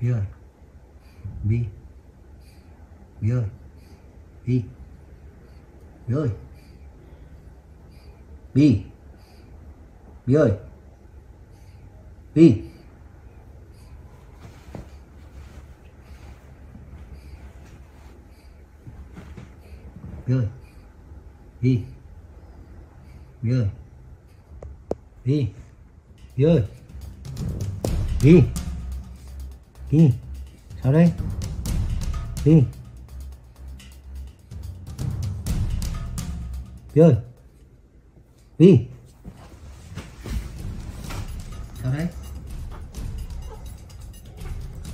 Bi ơi Bi. Bi ơi Bi. Bi ơi Bi. Bi ơi Bi. Bi ơi Bi. Bi ơi Bi. Bi ơi Bi đi. Sao đây? Đi. Bi ơi. Bi Sao đấy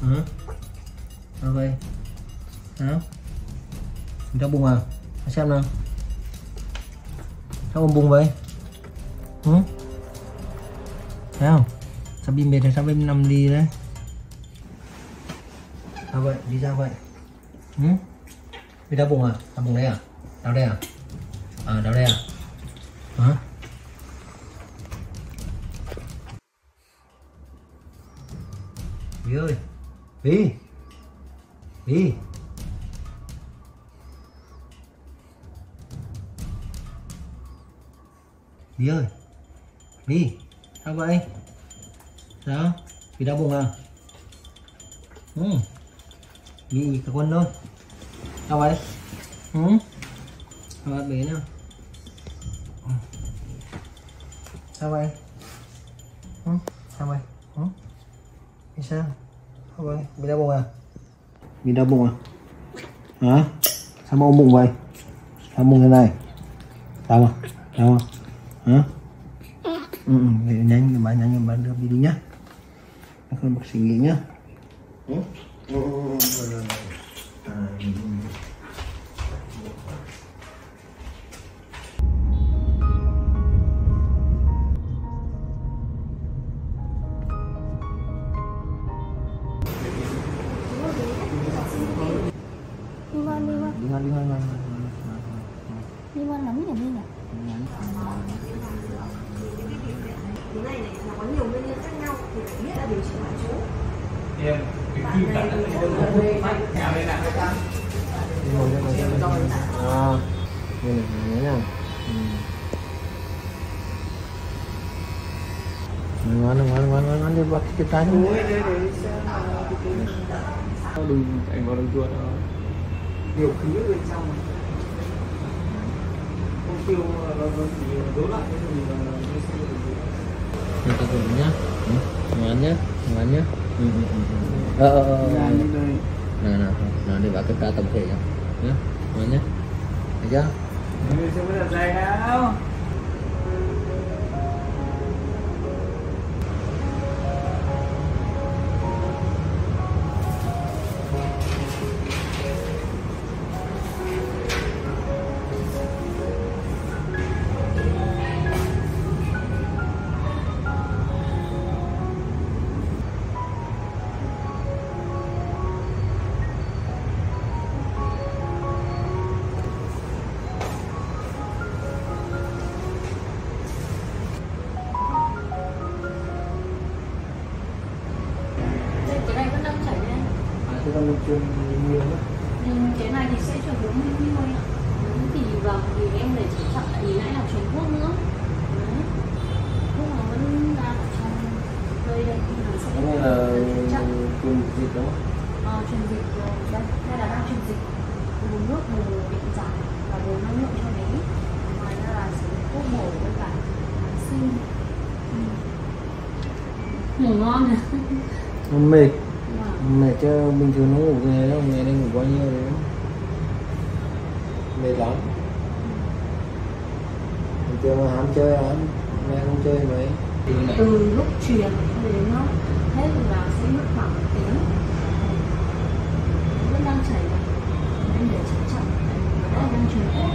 Hả? Sao vậy? Sao Trong bung à? Để xem nào. Sao bung bung vậy? Ừ Sao Sao bị mệt hay sao bị nằm đi đấy Sao vậy, đi ra vậy. Ừ? Bị đau bụng à? Đau bụng đây à? Đau đây à? À đau đây à? Hả? Bí ơi Vy Vy Vy ơi Vy Sao vậy? Sao? Bí đau bụng à? Ừ gì? Cả quân luôn Sao vậy Ừ. Sao vậy bé nào. Ừ. Sao vậy? Ừ Sao vậy? Ừ. Vì sao? Sao vậy? Bị đau bụng à? Bị đau bụng à? Hả? Sao mà ôm bụng vậy? Sao bụng thế này? Đau à? Đau à? Hả? Ừ, ừ, để nhanh cho bạn nhanh cho đưa đi đi nhá không bác sĩ nghỉ nhá. Ừ? Ừ, ừ, ừ, rồi, ngoan ngoan ngoan ngoan ngoan đi bắt cái tay. Đừng ảnh vào đường chuột đó. nhiều khí bên trong. Không kêu là nó nó chỉ đối lại cái gì là Mình tập thử nhá. Ừ. ngoan nhá ngoan nhá. Ừ, ừ, ờ ờ ờ nè nè nè đi vào cái ca tổng thể nhá. Nhá ngoan nhá. Thấy chưa? Mình sẽ bắt đầu dài nào truyền dịch đây đây là đang truyền dịch bù nước bù điện giải và bù năng lượng cho bé ngoài ra là sử dụng thuốc bổ với cả kháng sinh ừ. ngủ ngon nè nó mệt. Vâng. mệt chứ bình thường nó ngủ thế đâu ngày nay ngủ bao nhiêu đấy. Mệt lắm. Bình thường mà ham chơi lắm mẹ không chơi mấy. Từ lúc truyền cho đến nó hết là sẽ mất khoảng một tiếng vẫn đang chảy này em để chậm chậm tại vì nó đang truyền thuốc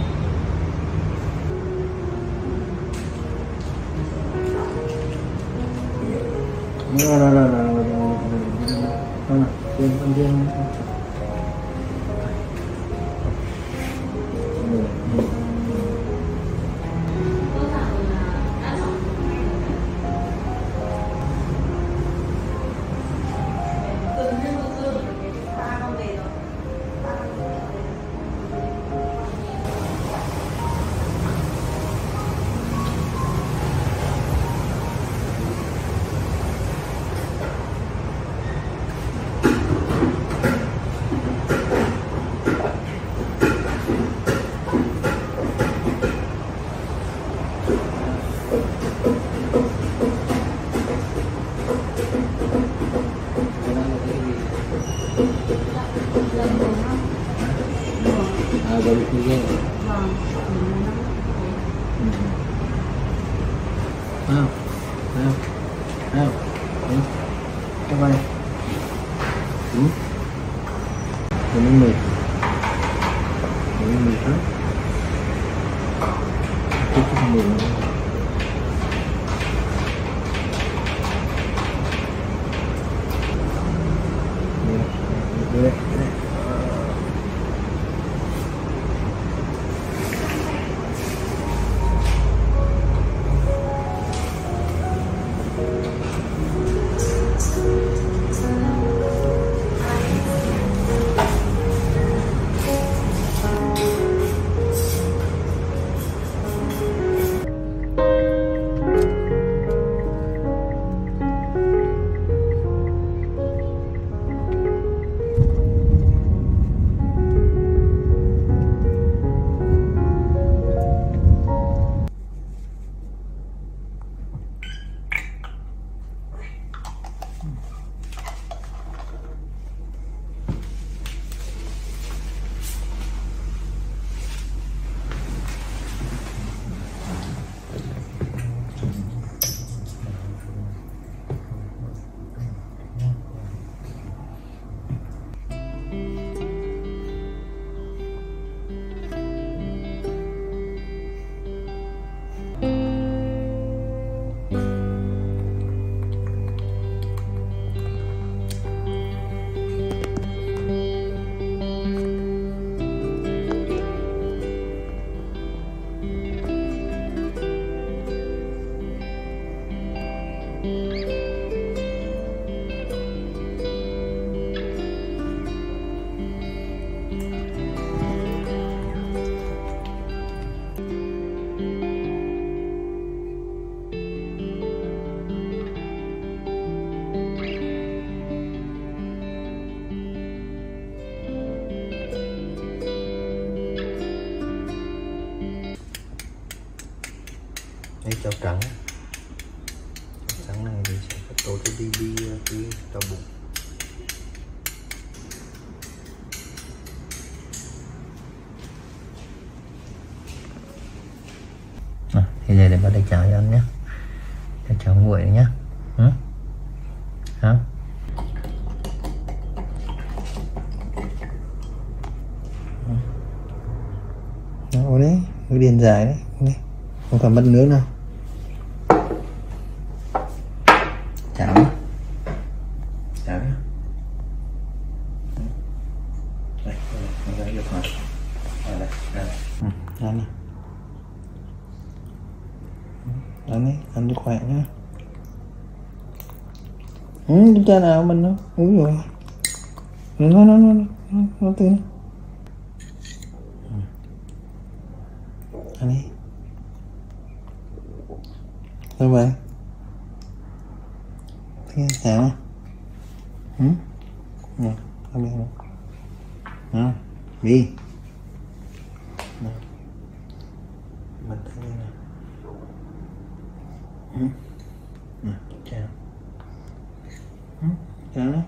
Nó nó nó nó nó nó nó nó trên con trên bây giờ để bắt đây cháo cho ăn nhé. Để cháo nguội nhé. Ừ? hả? Ừ. Đó, đấy, cái điền dài đấy, đấy không cần mất nước đâu chảo chảo nhá đây đây đây được rồi ở đây đây ừ, ăn đi ăn đi ăn cho khỏe nhá cha nào mình đâu ủa rồi nó nó nó nó nó từ ăn đi Sao vậy? Thế sao? Hử? Nè, sao biết không? Nè, đi Nè Mình thấy đây nè Hử? Nè, chào Hử? Chào đó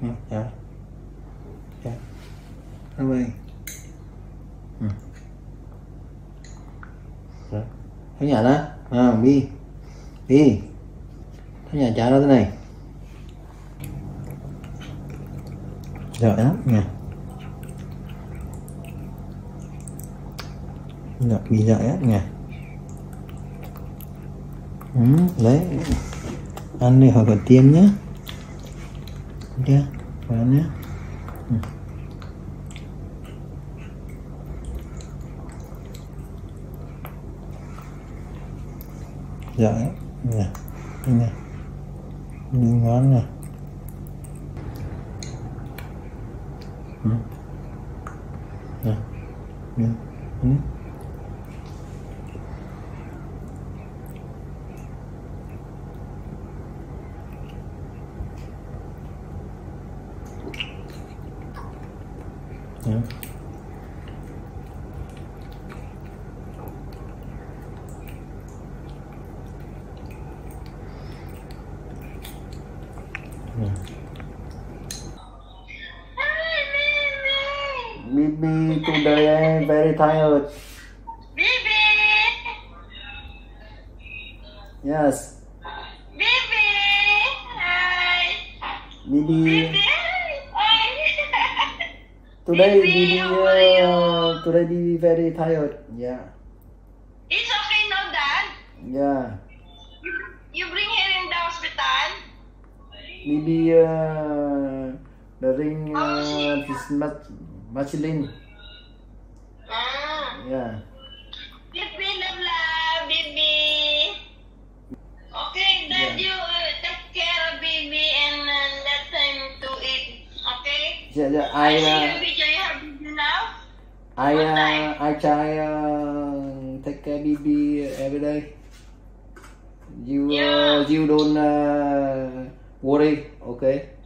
Nè, chào Chào Sao vậy? Ừ. Rồi Thấy nhà đó. À, đi đi thấy nhà trả ra thế này. Giỏi lắm nha. Giỏi bị giỏi lắm nha. Ừ, đấy ăn đi hồi còn tiêm nhé chưa? Ăn nhé dạ. Nè. Nè đi ngón nè. Ừ. Hi! Today you? uh, today Bibi very tired. Yeah. It's okay now, Dad. Yeah. You bring her in the hospital. Bibi uh, the ring uh, is much Michelin. Ah. Yeah. Yeah, yeah. I, I see uh. You? I uh? I try uh, take care Bibi every day. You uh, Yeah. you don't uh, worry, okay?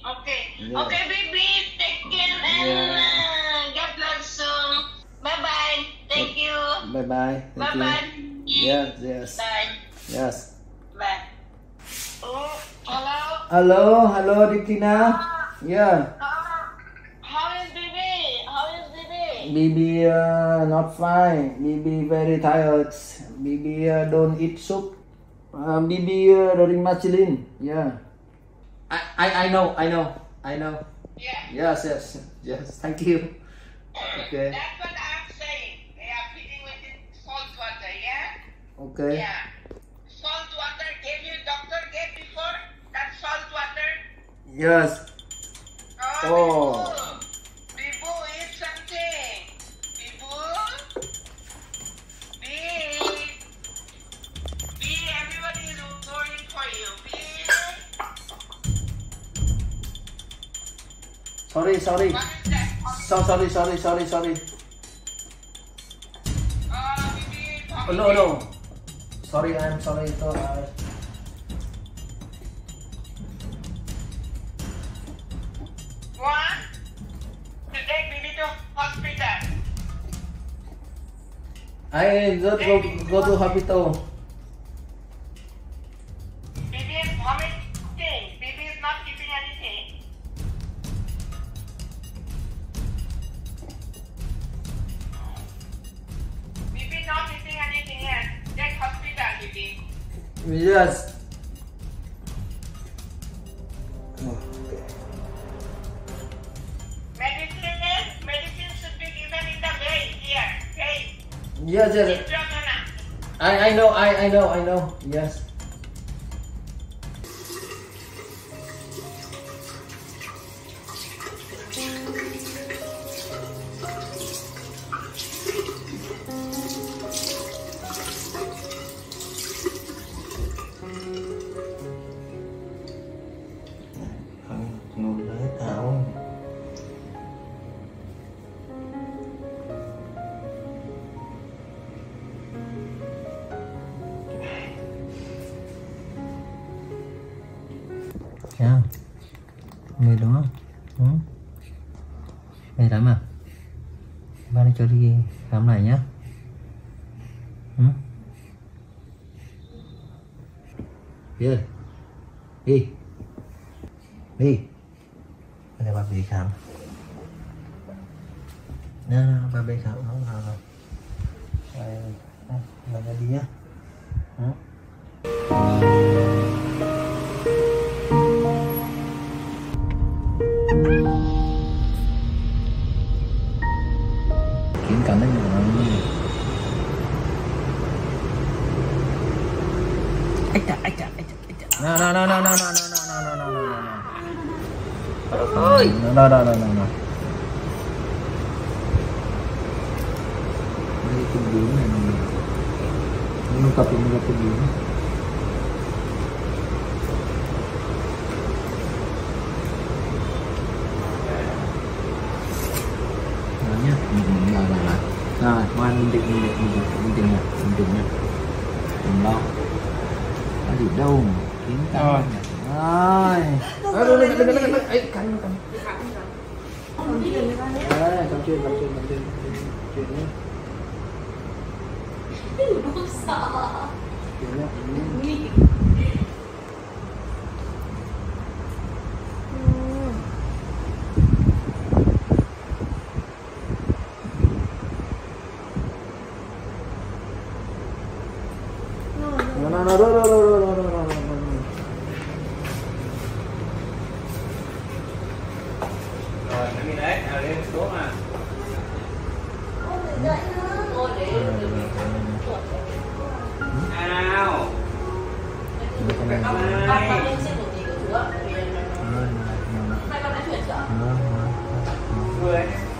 Okay. Yeah. Okay, baby. Take care and Yeah. uh, get well soon. Bye bye. Thank you. Bye bye. Bye Thank you. bye. Yes, yes, Bye. yes. Bye. Oh, hello. Hello, hello, Dikina. Yeah, Uh, how is baby? How is baby? Bibi uh, not fine. Bibi very tired. Bibi uh, don't eat soup. Uh, Bibi uh, drink Michelin. Yeah. I, I I know, I know, I know. Yeah. Yes, yes, yes. Thank you. Okay, That's what I'm saying. They are feeding with it salt water, yeah? okay. Yeah. Salt water gave you doctor gave before that salt water. Yes. Oh, Oh. Bibu. Eat something. Bibu. B. B, everybody is worrying for you. B. Sorry, sorry. So sorry, sorry, sorry, sorry. Oh, Bibi, Oh, no, no. Sorry, I'm sorry. So, uh, Ayun, go, go, go to Habito. Yes, yes. I I know, I I know, I know. Yes. No no no no no no no no no no ơi no no no no no đây cái biển này nó tập trung nó cái biển Đó nhá. Ừ, ừ, rồi rồi rồi. Rồi, ngoan bình tĩnh bình tĩnh bình tĩnh bình tĩnh nha, bình tĩnh lo. Có gì đâu mà tiếng rồi. Rồi. Đấy đấy đấy đấy đấy cắn cắn. Đấy cầm chuyền cầm chuyền cầm chuyền chuyền đi sợ.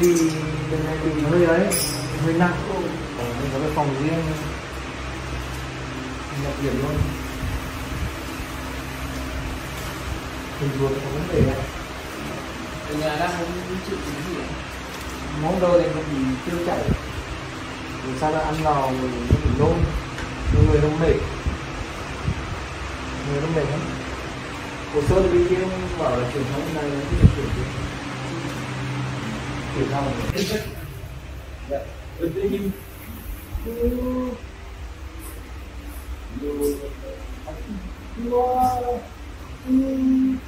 thì lần này thì hơi ấy hơi nặng mình có cái phòng riêng. Nhập viện luôn. Bình thường có vấn đề này ở nhà đang không chịu cái gì món đôi này nó bị tiêu chảy. Rồi sau đó ăn vào mình nó bị nôn. Người nó mệt. Người nó mệt lắm. Hồ sơ thì bên kia bảo là truyền thống này nó chỉ là chuyển Okay, now. Yeah. But then you. You. You are. You.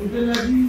Internet.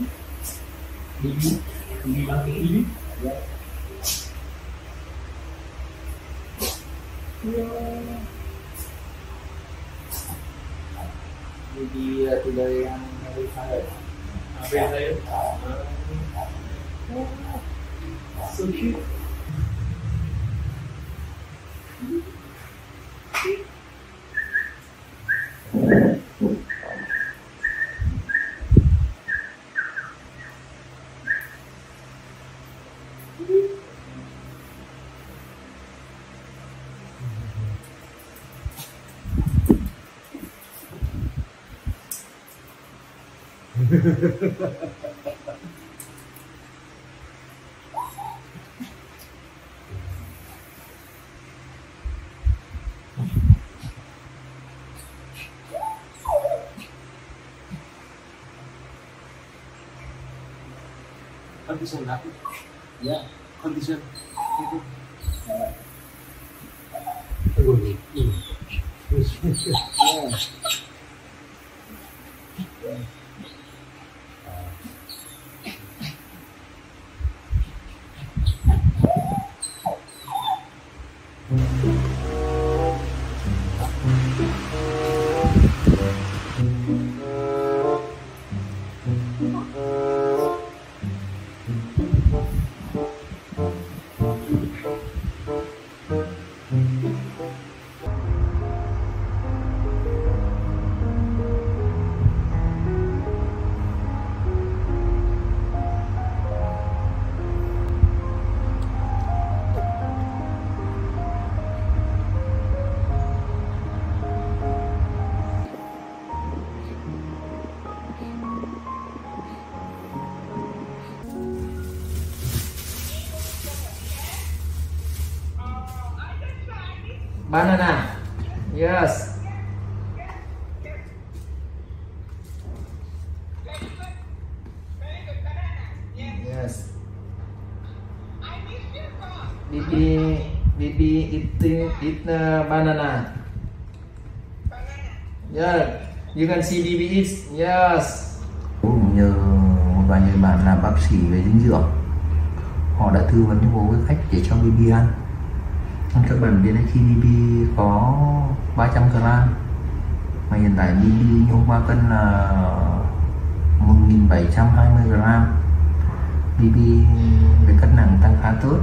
컨디션 나쁘? 야, 컨디션. 아이고, 이거. Bibi Bibi eat eat uh, banana. Yeah you can see Bibi eat yes. Nhờ một vài người bạn làm bác sĩ về dinh dưỡng. Họ đã tư vấn cho bố với cách để cho BB ăn. Các bạn biết đấy khi BB có 300 gram mà hiện tại BB hôm qua cân là 1720 gram BB về cân nặng tăng khá tốt.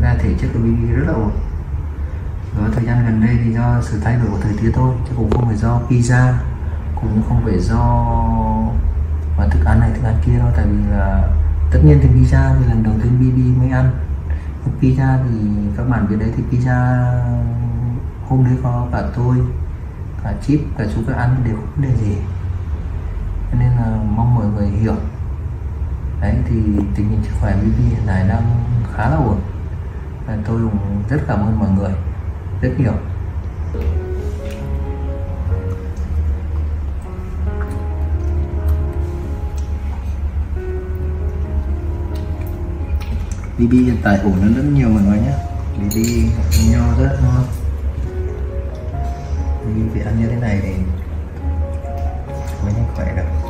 Thực ra thể chất của BB rất là ổn. Và thời gian gần đây thì do sự thay đổi của thời tiết thôi, chứ cũng không phải do pizza, cũng không phải do và thức ăn này, thức ăn kia đâu tại vì là tất nhiên thì pizza thì lần đầu tiên BB mới ăn. Pizza thì các bạn biết đấy, thì pizza hôm đấy có cả tôi, cả chip, cả chú các ăn đều không đề gì Cho nên là mong mọi người hiểu. Đấy, thì tình hình sức khỏe BB hiện tại đang khá là ổn tôi cũng rất cảm ơn mọi người, rất nhiều. BB hiện tại ổn hơn rất nhiều mọi người nhé. BB nho rất ngon. BB phải ăn như thế này thì mới nhanh khỏe được.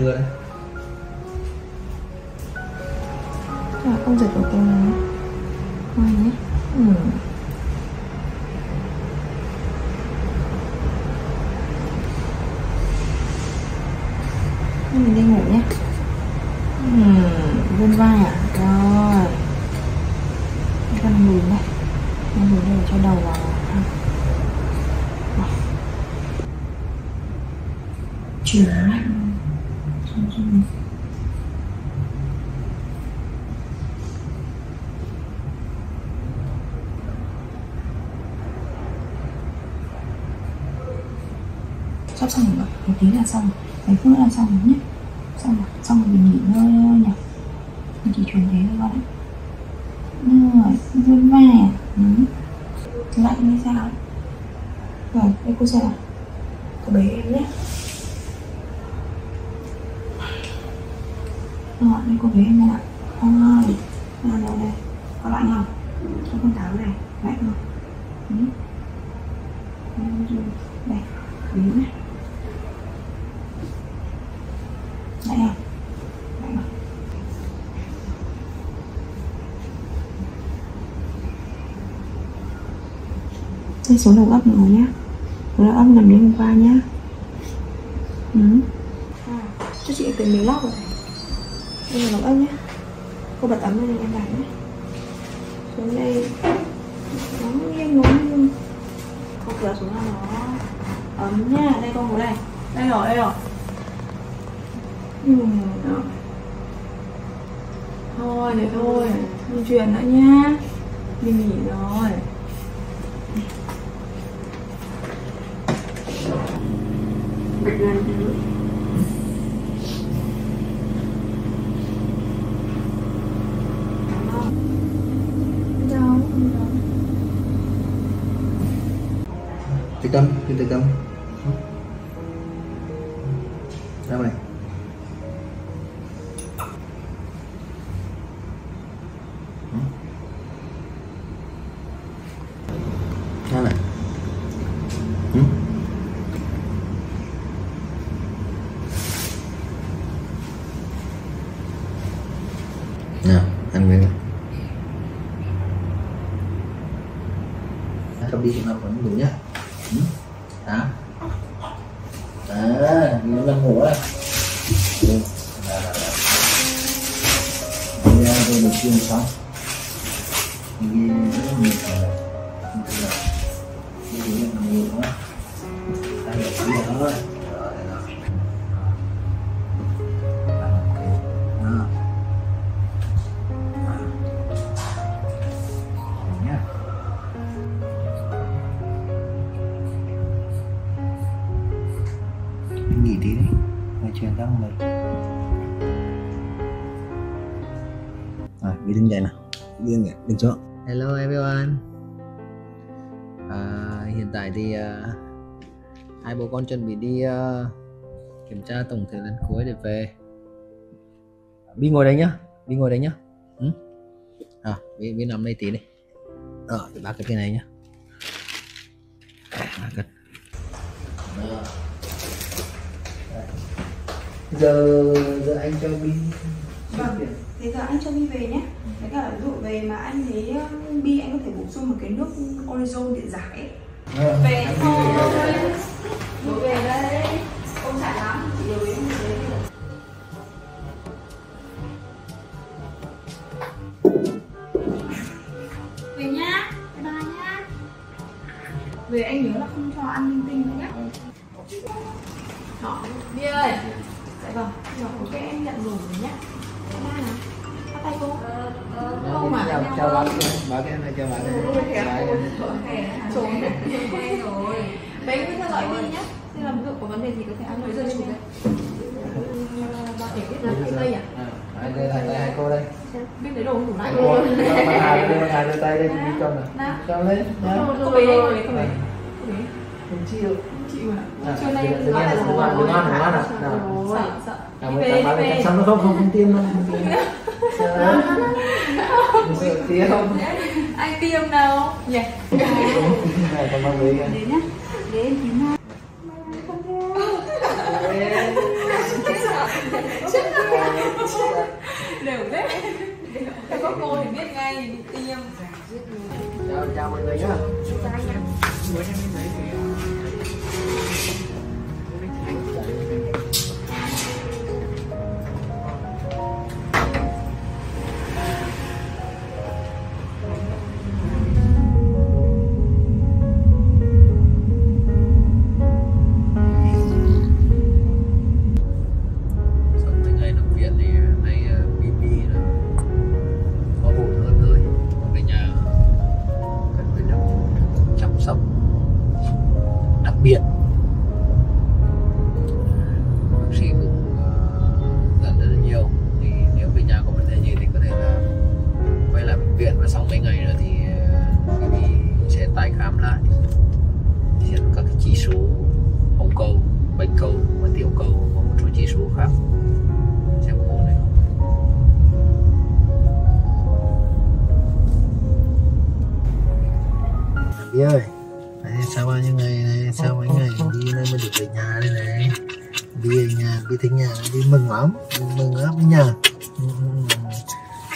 Ba sắp xong rồi một tí là xong. Mấy phút là xong rồi nhé. Xong rồi xong rồi mình nghỉ ngơi thôi nhỉ. Mình chỉ chuyển thế thôi đấy rồi, vui vẻ. Ừ. lạnh hay sao? Rồi đây cô xem cô bé em nhé. Rồi đây cô bé em nào rồi nào nào này có lạnh không cho con tháo này lạnh không ừ. Đây, đây bế nhé lạnh không lạnh không đây số đầu ấp nữa nhé số đầu ấp nằm đến hôm qua nhé ừ. à, cho chị cái miếng lót rồi này. Đây là đầu ấp nhé cô bật ấm lên em đặt nhé xuống đây nóng nghiêng nóng nghiêng cô kéo xuống là nó ấm nha đây con ngồi đây đây rồi đây rồi ừ, đó. thôi để thôi không chuyển nữa nhá đi nghỉ rồi bật lên thứ đâu không đi đứng dậy nào? Đi đứng dậy, đứng chỗ Hello everyone. À, Hiện tại thì à, Hai bố con chuẩn bị đi à, Kiểm tra tổng thể lần cuối để về. Bi ngồi đây nhá. Bi ngồi đây nhá. Ừ? à, Bi, Bi nằm đây tí đi. Rồi, để bác cái cái này nhá. Bác cất. Giờ giờ anh cho bi Vâng. Thế giờ anh cho Bi về nhé. Với cả ví dụ về mà anh thấy um, Bi anh có thể bổ sung một cái nước orezon điện giải ấy. Về thôi. Bố về đây. Ông chạy lắm. Chị đều đến đi. Về nhá. Bye bye nhá. Về anh nhớ là không cho ăn linh tinh nữa nhé. Đó, Bi ơi. Dạ vâng, ok em nhận đủ rồi nhé. Bye bye nào. Chào chào bác bác cái này chào bác cái Trốn rồi. Đấy cứ theo dõi đi nhé. Nên là có vấn đề gì có thể ăn với dân chủ đấy. Bạn để biết là cái cây à? đây hai hai cô đây Biết lấy đồ không đủ lại cô mà hà đưa hà đưa tay đây thì đi cho nào Nào. cho lên nhá Không về đây, không về, không về. Không chịu Chị mà. À, Trưa nay đừng- đừng gọi ăn, là ăn, đừng ăn à? Nào. À về. cái xong nó không không không tiêm đâu sợ tiêm Anh tiêm đâu? Nhỉ? này còn mang về Đến nhá. Đến em kiếm hai. Đều đấy. Có cô thì biết ngay tiêm. chào chào mọi người nhá thì. Bi ơi. Đấy, sau bao nhiêu ngày này sau mấy ngày đi nên mới được về nhà đây này? Đi về nhà đi thấy nhà đi mừng lắm mừng lắm với nhà ừ,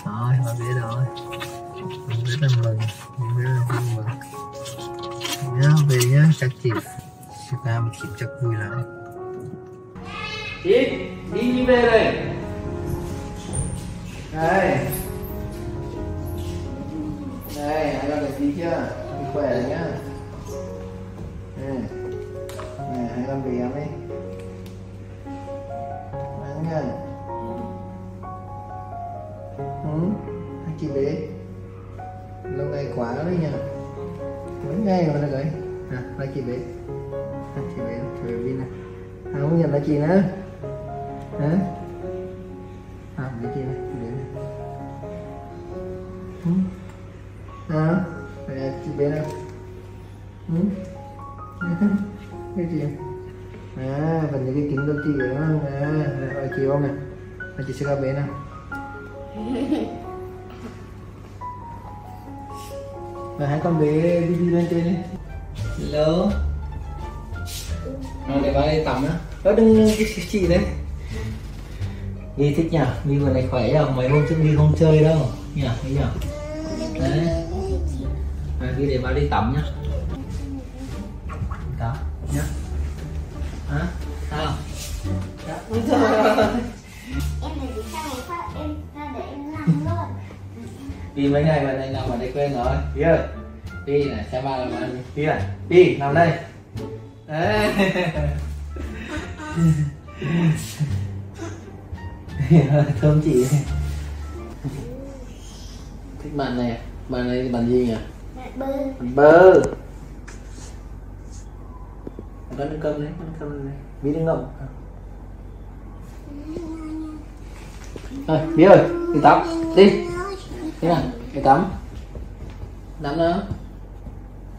rồi mà biết rồi. Mình rất là mừng mình rất là vui mừng nhá về nhá chắc chị chị ta mà chị chắc vui lắm. Chị, rồi hai con bé đi đi lên trên đi. Hello. Rồi để vào đây tắm á đó đừng cái chị đấy. Đi thích nhỉ đi vừa này khỏe đâu mấy hôm trước đi không chơi đâu. Nhỉ thấy nhỉ đấy. À, đi để vào đi tắm nhá. Tắm nhá. Hả? Sao? Dạ đi mấy ngày mà đây nằm ở đây quên rồi. Đi ơi. Đi này xem ba làm ăn đi. Này. Đi nằm đây. Đấy. Thơm chị. Thích bạn này bạn này bạn gì nhỉ? Bơ. Bạn bơ. Con ăn cơm đấy ăn cơm này. Bí đừng ngậm thôi bí ơi đi tắm. Đi thế nào đi tắm. Tắm nữa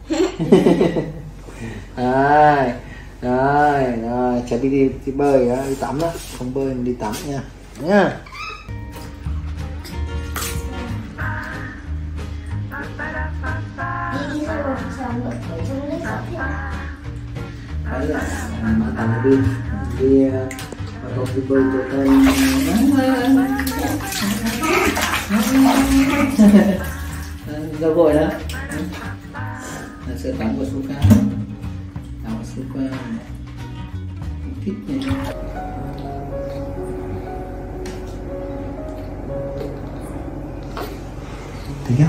rồi rồi rồi chờ đi đi, đi bơi á đi tắm đó không bơi đi tắm nha. Nha. Đấy là mà tắm đi đi ờ, mà không đi bơi cho thân dầu vội đó. Là sữa tắm của Suka. Tắm của sofa thích nhỉ. Thấy chưa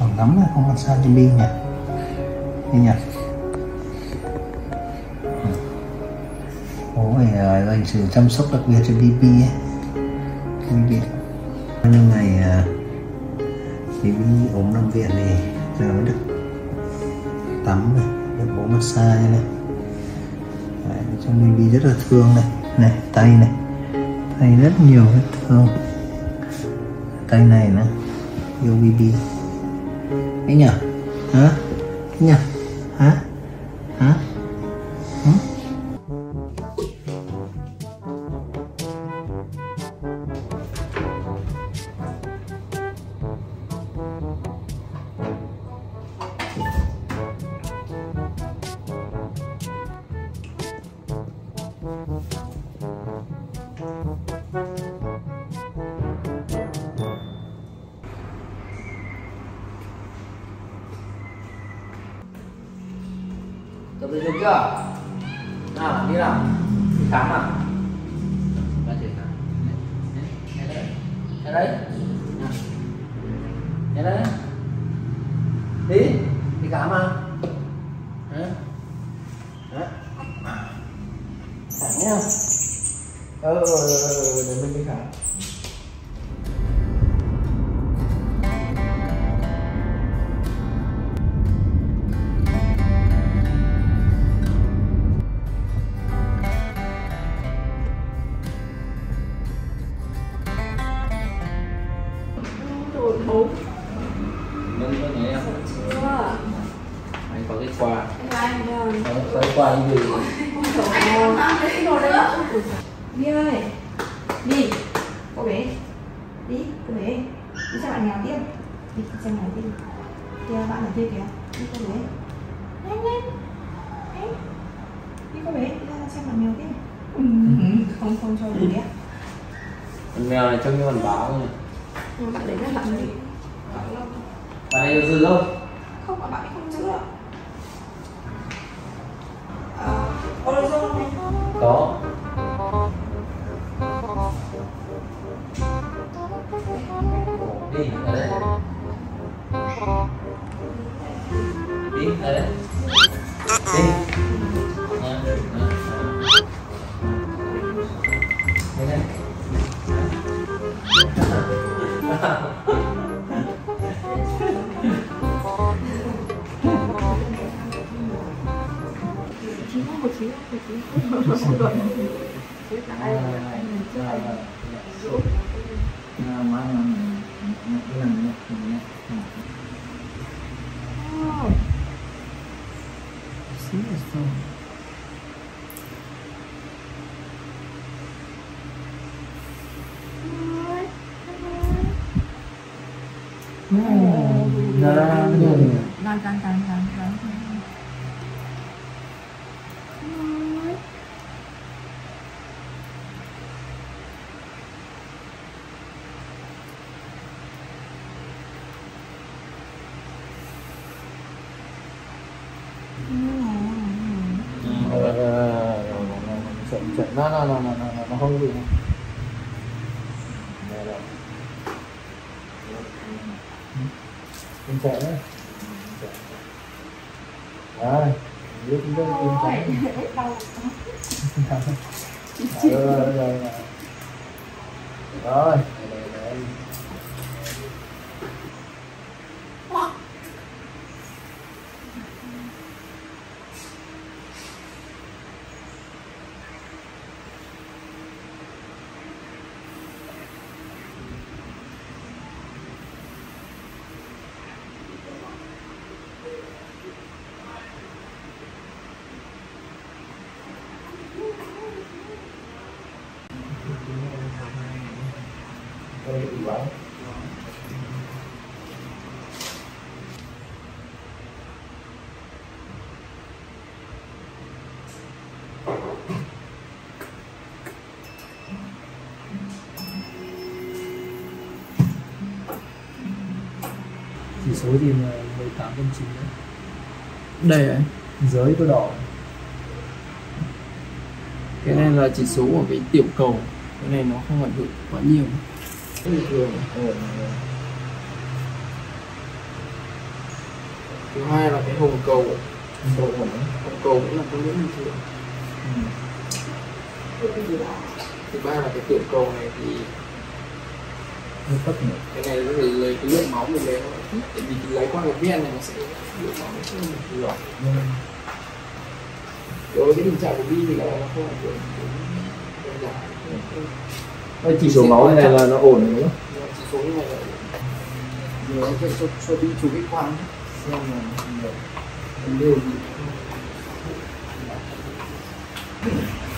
còn lắm là không làm sao cho bi nhỉ? Đi nhỉ? Phải ờ, dành sự chăm sóc đặc biệt cho BB ấy. BB bao nhiêu ngày ờ, BB ốm nằm viện thì giờ mới được tắm này được bố massage này. Đấy, cho BB rất là thương này. Này tay này. Tay rất nhiều vết thương. Tay này nữa yêu BB ấy nhở? hả? Ấy nhở? hả? Hả? Tập dùng chưa nào đi nào đi khám à ba chị khám Đây đấy Không không cho được nhé con mèo này trông như con báo nhỉ? Nhưng mà bạn đấy là bạn gì bạn này có dư không bạn ấy không giữ Ờ Orezon này có. Đi ở đây. Đi ở đây. Đi Chín không một chín một chín Một tuần Trước là ai Trước là Dũ À, má làm cái lần này này Seriously. Nó ra nhiều nhỉ? Gan gan gan gan gan rồi, rồi, rồi, chạy nó nó nó nó nó nó không bị đâu Đây, đây. Em chạy đấy rồi biết chúng tôi chạy rồi rồi rồi rồi rồi đây, đây, đây. Đây, ủy ban. chỉ số thì là 18 phần chín đấy đây ấy. giới có đỏ cái này là chỉ số của cái tiểu cầu cái này nó không ảnh hưởng quá nhiều Bình thường. Ừ. thứ hai là cái hồng cầu hồng cầu cũng là đối bình thường thứ ba là cái tiểu cầu này thì cái này nó lấy, lấy cái lượng máu mình lấy tại vì lấy qua một viên này nó sẽ lượng máu nó không được đối với tình trạng của bi thì là nó không ảnh hưởng đến chỉ số máu này là nó ổn rồi đúng không? Chỉ số như này là nhiều có cho cho đi chụp x quang xem là nhiều vấn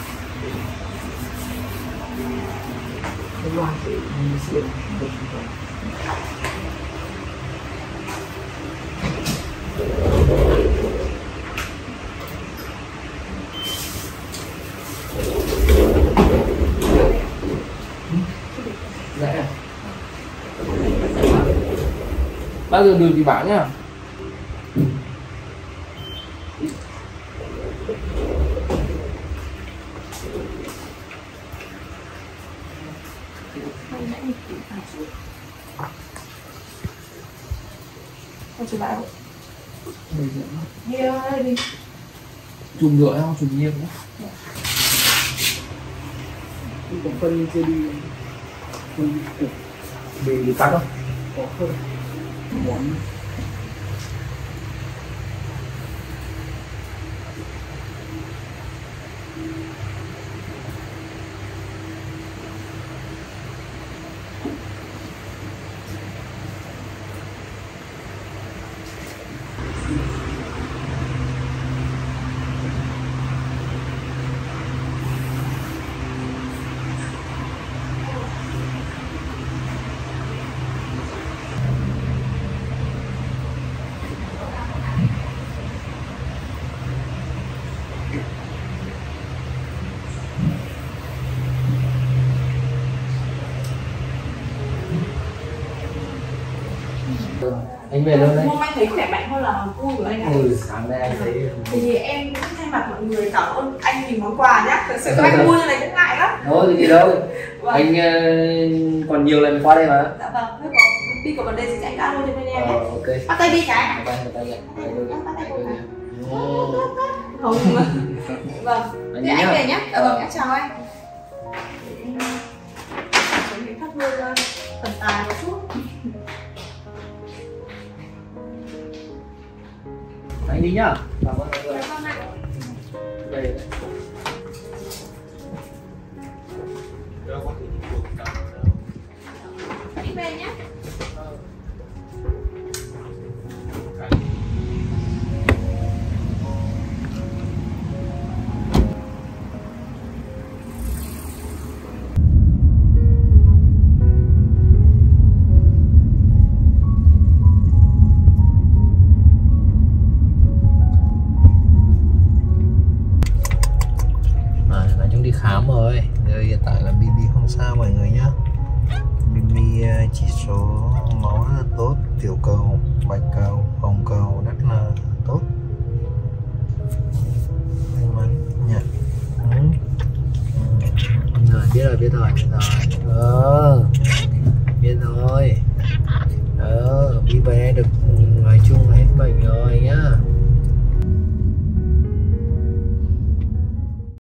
đề gì cái loa để đi được. Bao giờ đường thì bảo nhá. Chụp lại không? Here, đây đi chụp ngựa không chụp nhiều nhé. Còn phân chưa đi phân cục Bị bị cắt không? có hơn món Anh về luôn đấy. Hôm anh thấy khỏe mạnh hơn là vui của anh ạ Ừ, sáng nay anh thấy Thì em cũng thay mặt mọi người cảm ơn anh vì món quà nhá Thật sự các anh mua như này cũng ngại lắm Đâu thì gì đâu. Vâng. Anh ờ, còn nhiều lần qua đây mà. Dạ vâng, thế đi có vấn đề gì thì anh đã luôn cho bên em Ờ, ok. Bắt tay đi cái Tay tay. Bắt tay. Không Vâng, thế anh về nhé Dạ vâng, em chào anh Anh đi nhá.